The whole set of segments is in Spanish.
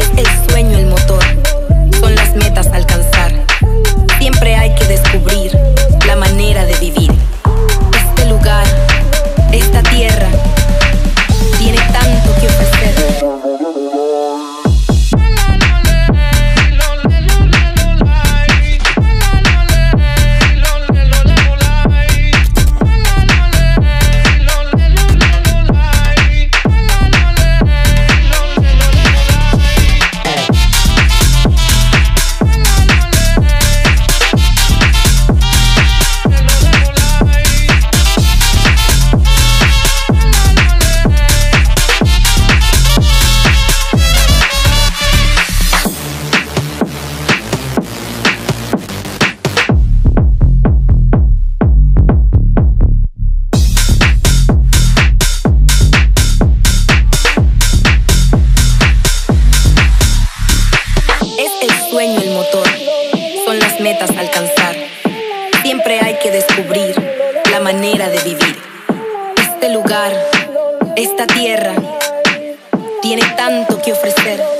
es el sueño, el Siempre hay que descubrir la manera de vivir. Este lugar, esta tierra, tiene tanto que ofrecer.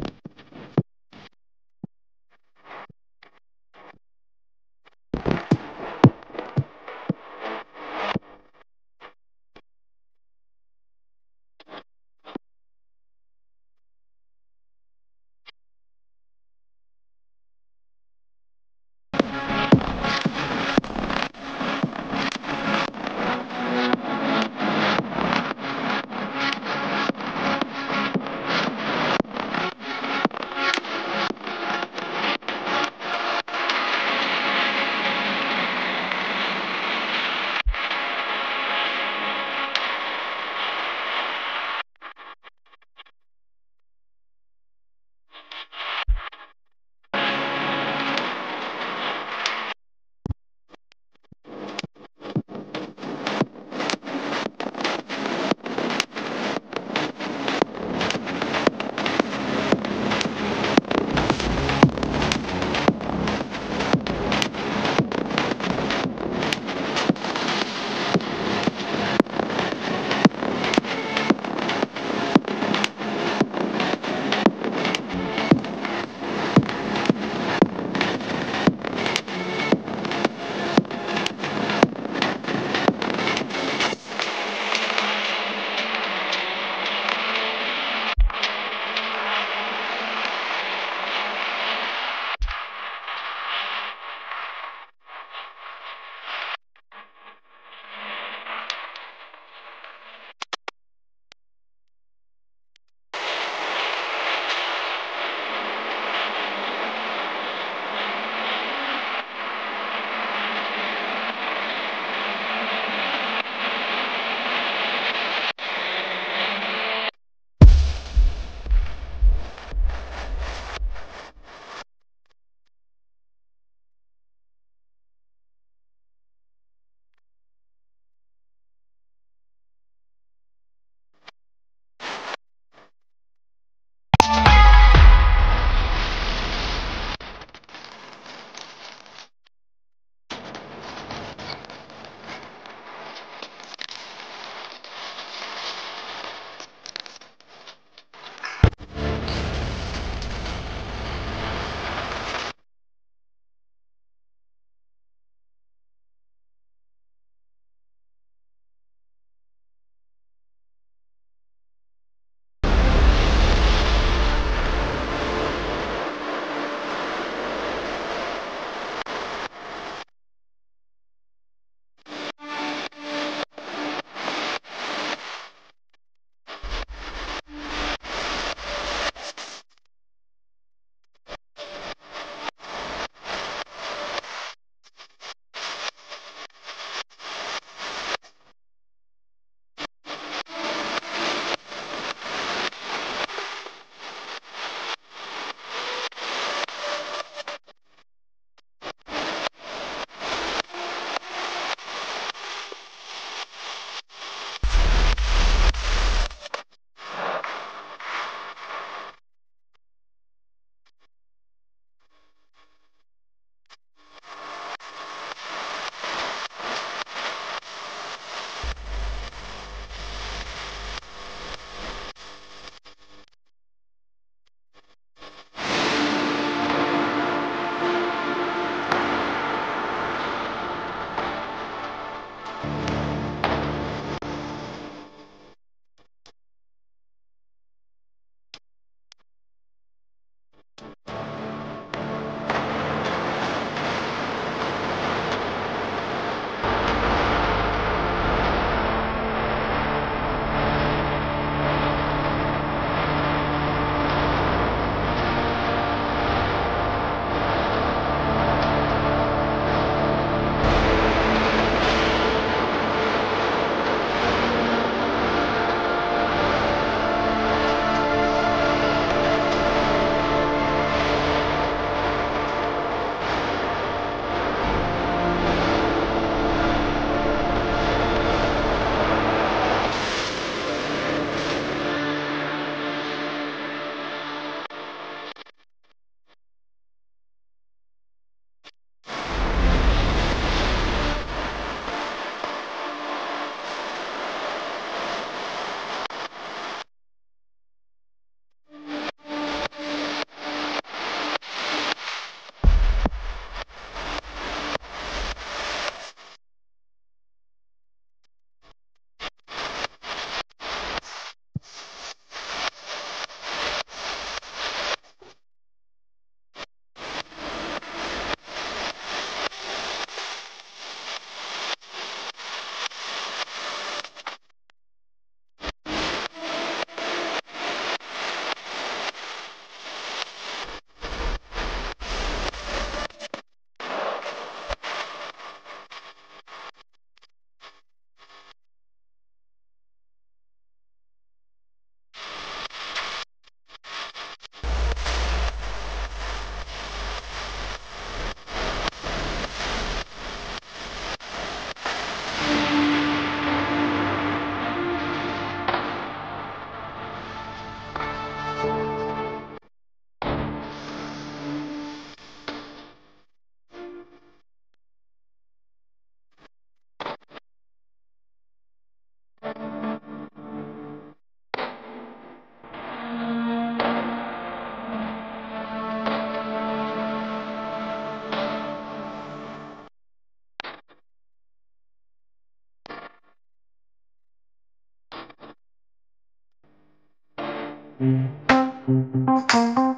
Música